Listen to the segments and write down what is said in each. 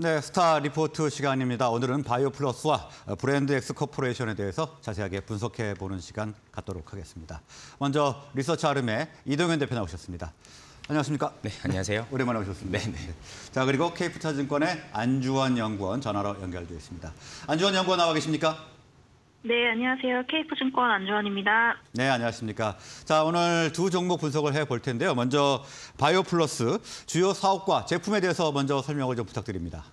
네, 스타 리포트 시간입니다. 오늘은 바이오플러스와 브랜드 엑스 코퍼레이션에 대해서 자세하게 분석해 보는 시간 갖도록 하겠습니다. 먼저 리서치 아름의 이동현 대표 나오셨습니다. 안녕하십니까? 네, 안녕하세요. 네, 오랜만에 오셨습니다. 네, 네. 자, 그리고 케이프투자증권의 안주원 연구원 전화로 연결되어 있습니다. 안주원 연구원 나와 계십니까? 네, 안녕하세요. 케이프증권 안주원입니다. 네, 안녕하십니까. 자, 오늘 두 종목 분석을 해 볼 텐데요. 먼저 바이오플러스 주요 사업과 제품에 대해서 먼저 설명을 좀 부탁드립니다.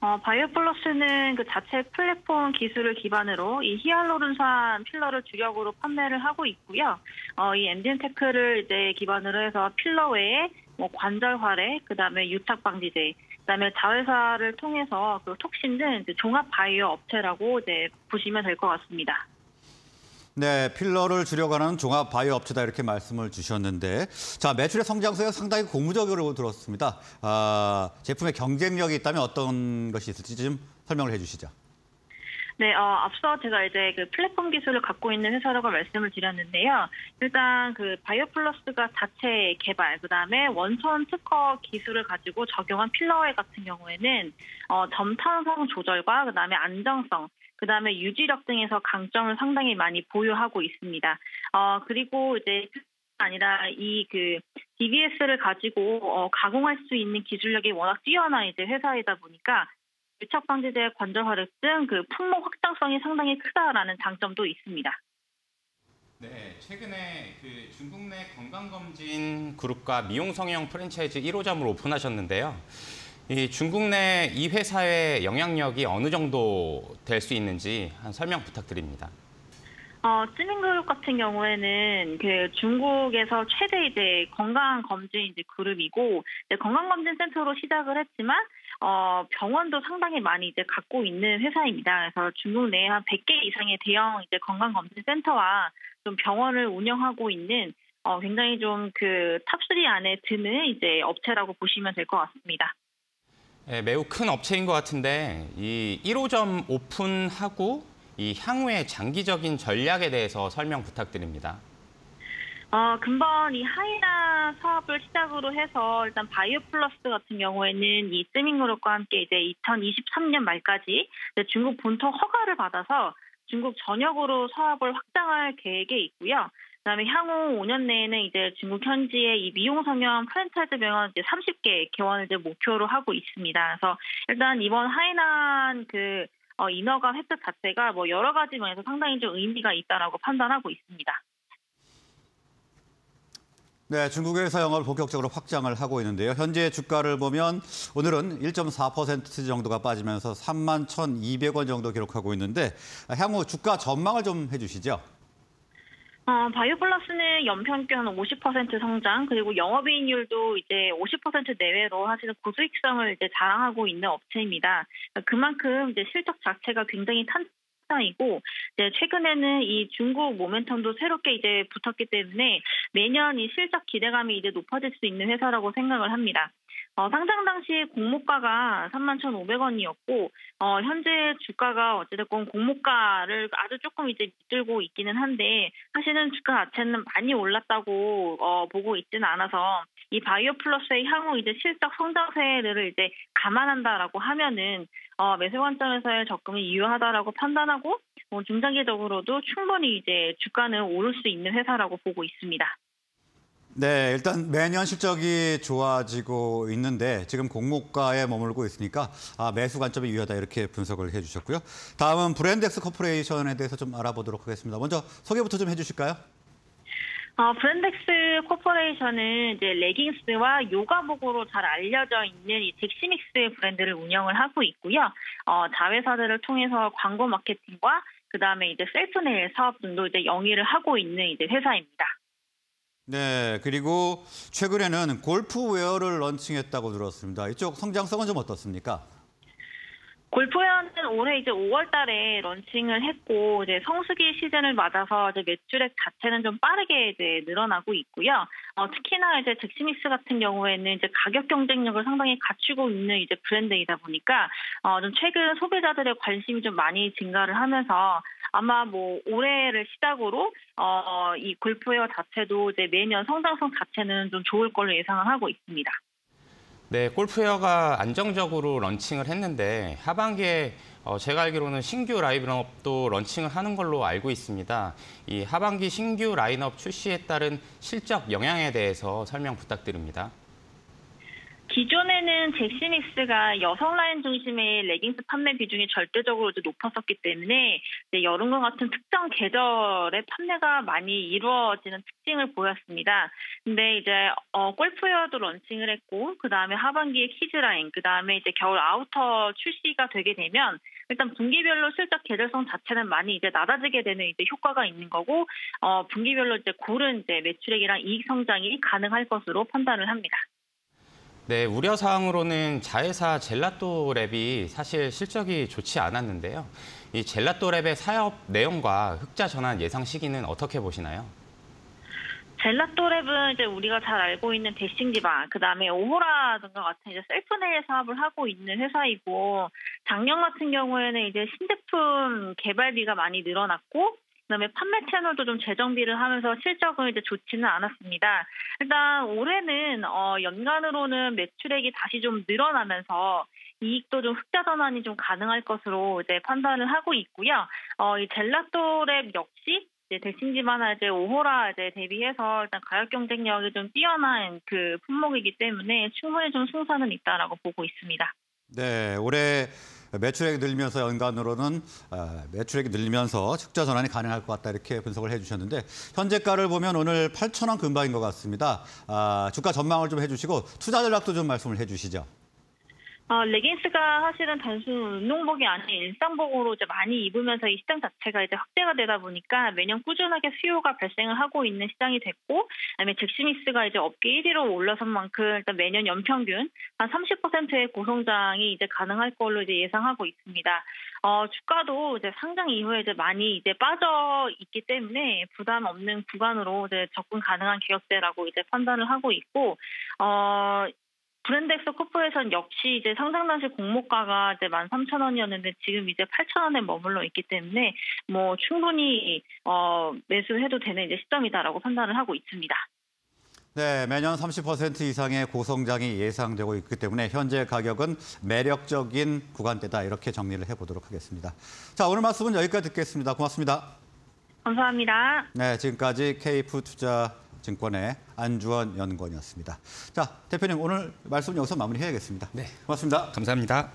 어, 바이오플러스는 그 자체 플랫폼 기술을 기반으로 이 히알루론산 필러를 주력으로 판매를 하고 있고요. 어, 이 엠디엔테크를 이제 기반으로 해서 필러 외에 뭐 관절 활애, 그다음에 유착 방지제, 그다음에 자회사를 통해서 그 톡신 등 종합 바이오 업체라고 이제 보시면 될 것 같습니다. 네, 필러를 줄여가는 종합 바이오 업체다 이렇게 말씀을 주셨는데 자 매출의 성장세가 상당히 고무적으로 들었습니다. 아, 제품의 경쟁력이 있다면 어떤 것이 있을지 좀 설명을 해주시죠. 네, 어, 앞서 제가 이제 그 플랫폼 기술을 갖고 있는 회사라고 말씀을 드렸는데요. 일단 그 바이오플러스가 자체 개발, 그 다음에 원천 특허 기술을 가지고 적용한 필러웨 같은 경우에는 어, 점탄성 조절과 그 다음에 안정성, 그 다음에 유지력 등에서 강점을 상당히 많이 보유하고 있습니다. 어, 그리고 이제 아니라 이 그 DBS를 가지고 어, 가공할 수 있는 기술력이 워낙 뛰어난 이제 회사이다 보니까 유착 방지제 관절 활액 등그 품목 확장성이 상당히 크다라는 장점도 있습니다. 네, 최근에 그 중국 내 건강검진 그룹과 미용 성형 프랜차이즈 1호점을 오픈하셨는데요. 이 중국 내 이 회사의 영향력이 어느 정도 될 수 있는지 한 설명 부탁드립니다. 어, 츠밍그룹 같은 경우에는 그 중국에서 최대 이제 건강검진 이제 그룹이고 건강검진센터로 시작을 했지만 어, 병원도 상당히 많이 이제 갖고 있는 회사입니다. 그래서 중국 내에 한 100개 이상의 대형 이제 건강검진센터와 좀 병원을 운영하고 있는 어, 굉장히 좀 그 top3 안에 드는 이제 업체라고 보시면 될 것 같습니다. 네, 매우 큰 업체인 것 같은데 이 1호점 오픈하고 이 향후의 장기적인 전략에 대해서 설명 부탁드립니다. 어, 금번 이 하이난 사업을 시작으로 해서 일단 바이오 플러스 같은 경우에는 이 츠밍그룹과 함께 이제 2023년 말까지 중국 본토 허가를 받아서 중국 전역으로 사업을 확장할 계획에 있고요. 그다음에 향후 5년 내에는 이제 중국 현지의 이 미용 성형 프랜차이즈 병원 이제 30개 개원을 이제 목표로 하고 있습니다. 그래서 일단 이번 하이난 그 어, 인허가 획득 자체가 뭐 여러 가지 면에서 상당히 좀 의미가 있다라고 판단하고 있습니다. 네, 중국에서 영업을 본격적으로 확장을 하고 있는데요. 현재 주가를 보면 오늘은 1.4% 정도가 빠지면서 3만 1,200원 정도 기록하고 있는데 향후 주가 전망을 좀 해주시죠. 어, 바이오플러스는 연평균 50% 성장 그리고 영업이익률도 이제 50% 내외로 사실은 고수익성을 이제 자랑하고 있는 업체입니다. 그만큼 이제 실적 자체가 굉장히 탄 이고 이제 최근에는 이 중국 모멘텀도 새롭게 이제 붙었기 때문에 매년 이 실적 기대감이 이제 높아질 수 있는 회사라고 생각을 합니다. 어, 상장 당시 공모가가 31,500원이었고 어, 현재 주가가 어찌됐건 공모가를 아주 조금 이제 밑들고 있기는 한데 사실은 주가 자체는 많이 올랐다고 어, 보고 있지는 않아서 이 바이오 플러스의 향후 이제 실적 성장세를 이제 감안한다라고 하면은 어, 매수 관점에서의 접근이 유효하다라고 판단하고 뭐 중장기적으로도 충분히 이제 주가는 오를 수 있는 회사라고 보고 있습니다. 네, 일단 매년 실적이 좋아지고 있는데 지금 공모가에 머물고 있으니까 아, 매수 관점이 유효하다 이렇게 분석을 해주셨고요. 다음은 브랜드엑스 코퍼레이션에 대해서 좀 알아보도록 하겠습니다. 먼저 소개부터 좀 해주실까요? 어, 브랜드엑스 코퍼레이션은 이제 레깅스와 요가복으로 잘 알려져 있는 이 젝시믹스 브랜드를 운영을 하고 있고요. 어, 자회사들을 통해서 광고 마케팅과 그 다음에 이제 셀프네일 사업 등도 이제 영위를 하고 있는 이제 회사입니다. 네, 그리고 최근에는 골프웨어를 런칭했다고 들었습니다. 이쪽 성장성은 좀 어떻습니까? 골프웨어는 올해 이제 5월 달에 런칭을 했고, 이제 성수기 시즌을 맞아서 이제 매출액 자체는 좀 빠르게 이제 늘어나고 있고요. 어, 특히나 이제 잭스믹스 같은 경우에는 이제 가격 경쟁력을 상당히 갖추고 있는 이제 브랜드이다 보니까, 어, 좀 최근 소비자들의 관심이 좀 많이 증가를 하면서 아마 뭐 올해를 시작으로 어, 이 골프웨어 자체도 이제 매년 성장성 자체는 좀 좋을 걸로 예상을 하고 있습니다. 네, 골프웨어가 안정적으로 런칭을 했는데 하반기에 어, 제가 알기로는 신규 라인업도 런칭을 하는 걸로 알고 있습니다. 이 하반기 신규 라인업 출시에 따른 실적 영향에 대해서 설명 부탁드립니다. 기존에는 젝시믹스가 여성 라인 중심의 레깅스 판매 비중이 절대적으로 높았었기 때문에 여름과 같은 특정 계절에 판매가 많이 이루어지는 특징을 보였습니다. 근데 이제 어, 골프웨어도 런칭을 했고 그 다음에 하반기에 kids 라인, 그 다음에 이제 겨울 outer 출시가 되게 되면 일단 분기별로 실적 계절성 자체는 많이 이제 낮아지게 되는 이제 효과가 있는 거고 어, 분기별로 이제 고른 이제 매출액이랑 이익 성장이 가능할 것으로 판단을 합니다. 네, 우려 사항으로는 자회사 젤라또 랩이 사실 실적이 좋지 않았는데요. 이 젤라또 랩의 사업 내용과 흑자 전환 예상 시기는 어떻게 보시나요? 젤라또 랩은 이제 우리가 잘 알고 있는 대싱지방, 그 다음에 오호라 등과 같은 이제 셀프 네일 사업을 하고 있는 회사이고, 작년 같은 경우에는 이제 신제품 개발비가 많이 늘어났고, 그다음에 판매 채널도 좀 재정비를 하면서 실적은 이제 좋지는 않았습니다. 일단 올해는 어 연간으로는 매출액이 다시 좀 늘어나면서 이익도 좀 흑자 전환이 좀 가능할 것으로 이제 판단을 하고 있고요. 어 이 젤라또랩 역시 이제 대신지만화 이제 오호라 이제 대비해서 일단 가격 경쟁력이 좀 뛰어난 그 품목이기 때문에 충분히 좀 승산은 있다라고 보고 있습니다. 네, 올해 매출액이 늘면서 연간으로는 아, 매출액이 늘면서 흑자 전환이 가능할 것 같다 이렇게 분석을 해주셨는데 현재가를 보면 오늘 8천 원 근방인 것 같습니다. 아, 주가 전망을 좀 해주시고 투자 전략도 좀 말씀을 해주시죠. 어, 레깅스가 사실은 단순 운동복이 아닌 일상복으로 이제 많이 입으면서 이 시장 자체가 이제 확대가 되다 보니까 매년 꾸준하게 수요가 발생을 하고 있는 시장이 됐고, 그다음에 잭스미스가 이제 업계 1위로 올라선 만큼 일단 매년 연평균 한 30%의 고성장이 이제 가능할 걸로 이제 예상하고 있습니다. 어, 주가도 이제 상장 이후에 이제 많이 이제 빠져 있기 때문에 부담 없는 구간으로 이제 접근 가능한 가격대라고 이제 판단을 하고 있고, 어, 브랜드엑스 코프에선 역시 이제 상장 당시 공모가가 이제 13,000원이었는데 지금 이제 8,000원에 머물러 있기 때문에 뭐 충분히 어 매수해도 되는 이제 시점이다라고 판단을 하고 있습니다. 네, 매년 30% 이상의 고성장이 예상되고 있기 때문에 현재 가격은 매력적인 구간대다 이렇게 정리를 해보도록 하겠습니다. 자, 오늘 말씀은 여기까지 듣겠습니다. 고맙습니다. 감사합니다. 네, 지금까지 KF 투자 증권의 안주원 연구원이었습니다. 자, 대표님 오늘 말씀 여기서 마무리해야겠습니다. 네. 고맙습니다. 감사합니다.